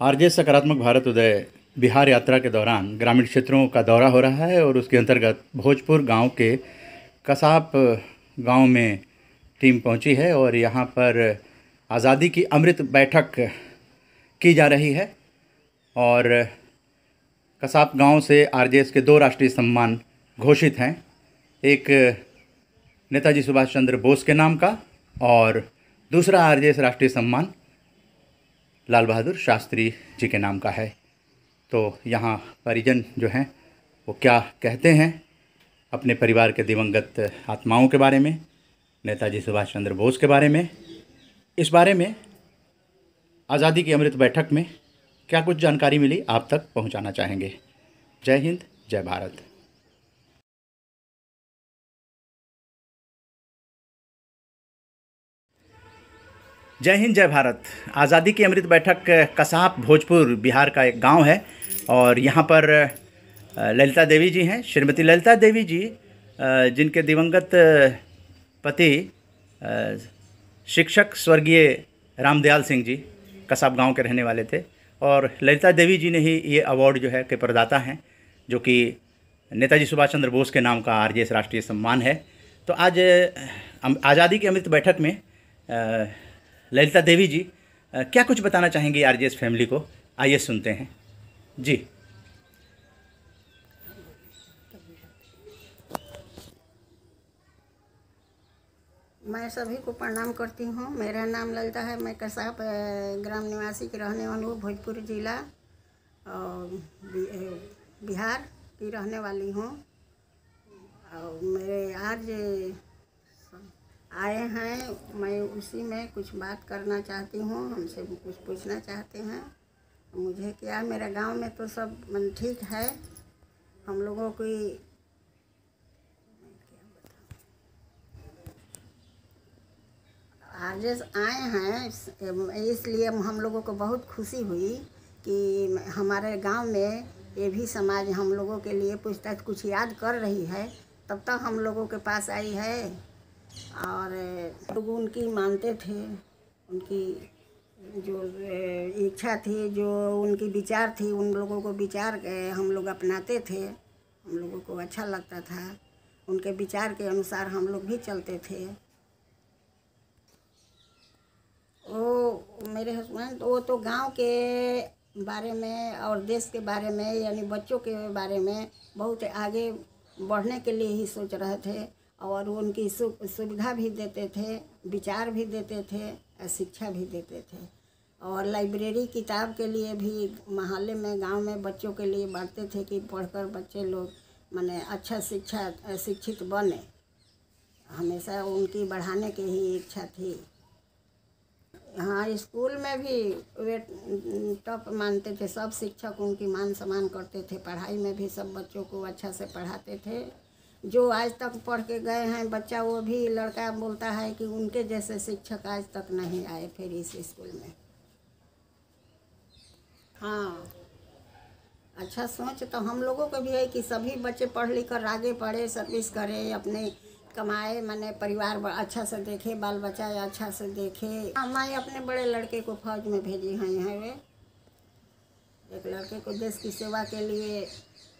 RJ सकारात्मक भारत उदय बिहार यात्रा के दौरान ग्रामीण क्षेत्रों का दौरा हो रहा है और उसके अंतर्गत भोजपुर गाँव के कसाप गाँव में टीम पहुँची है और यहाँ पर आज़ादी की अमृत बैठक की जा रही है और कसाप गाँव से आरजेएस के दो राष्ट्रीय सम्मान घोषित हैं। एक नेताजी सुभाष चंद्र बोस के नाम का और दूसरा आरजेएस राष्ट्रीय सम्मान लाल बहादुर शास्त्री जी के नाम का है। तो यहाँ परिजन जो हैं, वो क्या कहते हैं अपने परिवार के दिवंगत आत्माओं के बारे में, नेताजी सुभाष चंद्र बोस के बारे में? इस बारे में आज़ादी की अमृत बैठक में क्या कुछ जानकारी मिली आप तक पहुंचाना चाहेंगे? जय हिंद, जय भारत। जय हिंद, जय भारत। आज़ादी की अमृत बैठक कसाप, भोजपुर, बिहार का एक गाँव है और यहाँ पर ललिता देवी जी हैं। श्रीमती ललिता देवी जी जिनके दिवंगत पति शिक्षक स्वर्गीय रामदयाल सिंह जी कसाब गाँव के रहने वाले थे। और ललिता देवी जी ने ही ये अवार्ड जो है के प्रदाता हैं, जो कि नेताजी सुभाष चंद्र बोस के नाम का आर राष्ट्रीय सम्मान है। तो आज आज़ादी की अमृत बैठक में ललिता देवी जी क्या कुछ बताना चाहेंगी आर फैमिली को? आइए सुनते हैं। जी। मैं सभी को प्रणाम करती हूँ। मेरा नाम ललिता है। मैं कसाप ग्राम निवासी की रहने वाली हूँ, भोजपुर जिला और बिहार की रहने वाली हूँ। और मेरे आज आए हैं। मैं उसी में कुछ बात करना चाहती हूँ, हमसे कुछ पूछना चाहते हैं। मुझे क्या, मेरे गाँव में तो सब मन ठीक है? हम लोगों की आज आए हैं, इसलिए हम लोगों को बहुत खुशी हुई कि हमारे गाँव में ये भी समाज हम लोगों के लिए पूछताछ कुछ याद कर रही है। तब तक हम लोगों के पास आई है। और लोग उनकी मानते थे, उनकी जो इच्छा थी, जो उनकी विचार थी, उन लोगों को विचार हम लोग अपनाते थे, हम लोगों को अच्छा लगता था। उनके विचार के अनुसार हम लोग भी चलते थे। वो मेरे हस्बैंड, वो तो गाँव के बारे में और देश के बारे में, यानी बच्चों के बारे में बहुत आगे बढ़ने के लिए ही सोच रहे थे। और उनकी सुविधा भी देते थे, विचार भी देते थे, शिक्षा भी देते थे। और लाइब्रेरी किताब के लिए भी मोहल्ले में, गाँव में बच्चों के लिए बांटते थे कि पढ़कर बच्चे लोग माने अच्छा शिक्षा शिक्षित बने। हमेशा उनकी बढ़ाने की ही इच्छा थी। हाँ स्कूल में भी वे टॉप मानते थे, सब शिक्षक उनकी मान सम्मान करते थे। पढ़ाई में भी सब बच्चों को अच्छा से पढ़ाते थे। जो आज तक पढ़ के गए हैं बच्चा वो भी लड़का बोलता है कि उनके जैसे शिक्षक आज तक नहीं आए फिर इस स्कूल में। हाँ। अच्छा सोच तो हम लोगों को भी है कि सभी बच्चे पढ़ लिख कर आगे पढ़े सर्विस करें अपने कमाए मैंने परिवार अच्छा से देखे बाल बच्चा अच्छा से देखे। हाँ, मैं अपने बड़े लड़के को फौज में भेजी हैं वे। एक लड़के को देश की सेवा के लिए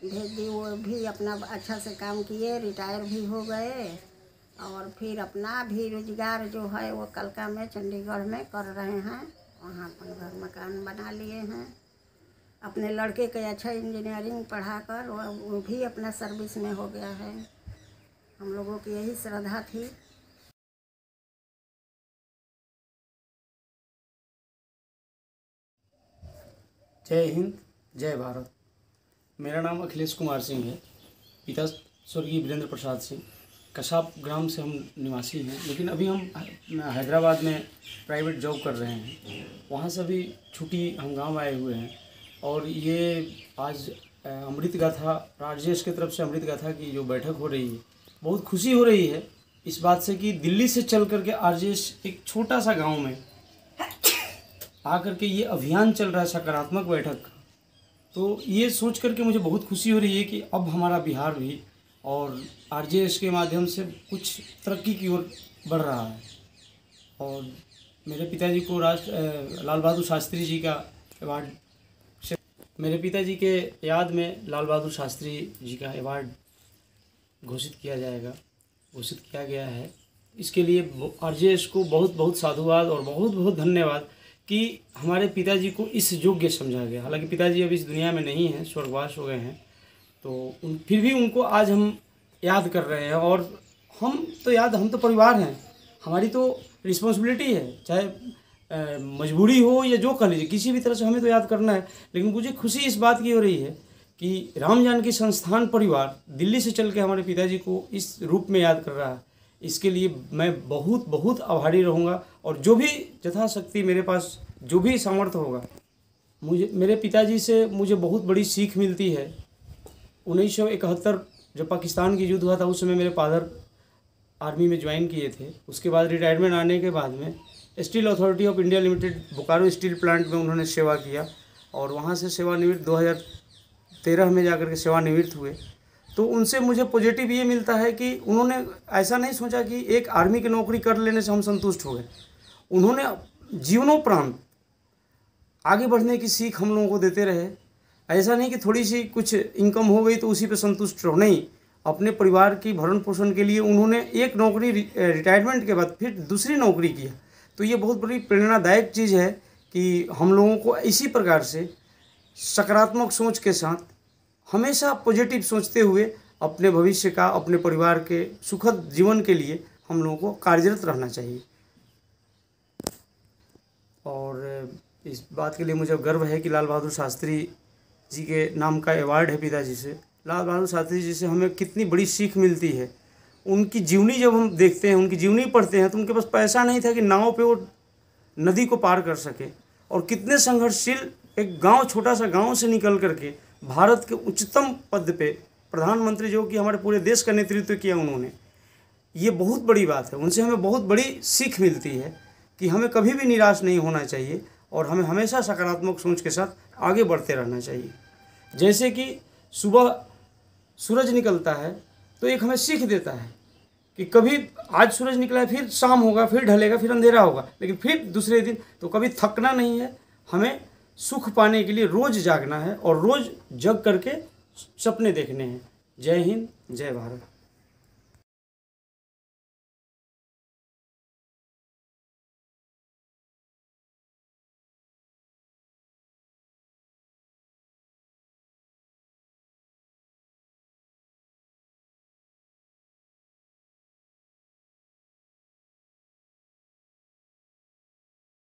भेज दी वो भी अपना अच्छा से काम किए रिटायर भी हो गए। और फिर अपना भी रोज़गार जो है वो कलका में, चंडीगढ़ में कर रहे हैं। वहाँ अपन घर मकान बना लिए हैं। अपने लड़के के अच्छा इंजीनियरिंग पढ़ाकर वो वो भी अपना सर्विस में हो गया है। हम लोगों की यही श्रद्धा थी। जय हिंद, जय भारत। मेरा नाम अखिलेश कुमार सिंह है, पिता स्वर्गीय वीरेंद्र प्रसाद सिंह। कसाब ग्राम से हम निवासी हैं, लेकिन अभी हम हैदराबाद में प्राइवेट जॉब कर रहे हैं। वहाँ से भी छुट्टी हम गाँव आए हुए हैं और ये आज अमृत गाथा, राजेश की तरफ़ से अमृत गाथा की जो बैठक हो रही है, बहुत खुशी हो रही है। इस बात से कि दिल्ली से चल करके आरजेश एक छोटा सा गाँव में आकर के ये अभियान चल रहा है, सकारात्मक बैठक। तो ये सोच करके मुझे बहुत खुशी हो रही है कि अब हमारा बिहार भी और आरजेएस के माध्यम से कुछ तरक्की की ओर बढ़ रहा है। और मेरे पिताजी को राष्ट्र लाल बहादुर शास्त्री जी का अवार्ड मेरे पिताजी के याद में लाल बहादुर शास्त्री जी का अवार्ड घोषित किया जाएगा, घोषित किया गया है। इसके लिए आरजेएस को बहुत बहुत साधुवाद और बहुत बहुत धन्यवाद। कि हमारे पिताजी को इस योग्य समझा गया। हालाँकि पिताजी अब इस दुनिया में नहीं हैं, स्वर्गवास हो गए हैं तो उन, फिर भी उनको आज हम याद कर रहे हैं और हम तो याद, हम तो परिवार हैं। हमारी तो रिस्पॉन्सिबिलिटी है, चाहे मजबूरी हो या जो कर लीजिए, किसी भी तरह से हमें तो याद करना है। लेकिन मुझे खुशी इस बात की हो रही है कि राम जानकी संस्थान परिवार दिल्ली से चल के हमारे पिताजी को इस रूप में याद कर रहा है। इसके लिए मैं बहुत बहुत आभारी रहूँगा और जो भी यथाशक्ति मेरे पास, जो भी सामर्थ्य होगा, मुझे, मेरे पिताजी से मुझे बहुत बड़ी सीख मिलती है। उन्नीस सौ इकहत्तर जब पाकिस्तान की युद्ध हुआ था, उस समय मेरे फादर आर्मी में ज्वाइन किए थे। उसके बाद रिटायरमेंट आने के बाद में Steel Authority of India Limited, Bokaro steel plant में उन्होंने सेवा किया और वहाँ से सेवानिवृत्त 2013 में जाकर के सेवानिवृत्त हुए। तो उनसे मुझे पॉजिटिव ये मिलता है कि उन्होंने ऐसा नहीं सोचा कि एक आर्मी की नौकरी कर लेने से हम संतुष्ट हो गए। उन्होंने जीवनोपरांत आगे बढ़ने की सीख हम लोगों को देते रहे। ऐसा नहीं कि थोड़ी सी कुछ इनकम हो गई तो उसी पे संतुष्ट रहो। नहीं, अपने परिवार की भरण पोषण के लिए उन्होंने एक नौकरी रिटायरमेंट के बाद फिर दूसरी नौकरी किया। तो ये बहुत बड़ी प्रेरणादायक चीज़ है कि हम लोगों को इसी प्रकार से सकारात्मक सोच के साथ हमेशा पॉजिटिव सोचते हुए अपने भविष्य का, अपने परिवार के सुखद जीवन के लिए हम लोगों को कार्यरत रहना चाहिए। और इस बात के लिए मुझे गर्व है कि लाल बहादुर शास्त्री जी के नाम का अवार्ड है पिताजी से। लाल बहादुर शास्त्री जी से हमें कितनी बड़ी सीख मिलती है। उनकी जीवनी जब हम देखते हैं, उनकी जीवनी पढ़ते हैं तो उनके पास पैसा नहीं था कि नाव पे वो नदी को पार कर सके। और कितने संघर्षशील एक गाँव, छोटा सा गाँव से निकल करके भारत के उच्चतम पद पे प्रधानमंत्री जो कि हमारे पूरे देश का नेतृत्व किया उन्होंने, ये बहुत बड़ी बात है। उनसे हमें बहुत बड़ी सीख मिलती है कि हमें कभी भी निराश नहीं होना चाहिए और हमें हमेशा सकारात्मक सोच के साथ आगे बढ़ते रहना चाहिए। जैसे कि सुबह सूरज निकलता है तो एक हमें सीख देता है कि कभी आज सूरज निकला है, फिर शाम होगा, फिर ढलेगा, फिर अंधेरा होगा, लेकिन फिर दूसरे दिन तो कभी थकना नहीं है। हमें सुख पाने के लिए रोज़ जागना है और रोज़ जग करके सपने देखने हैं। जय हिंद, जय भारत।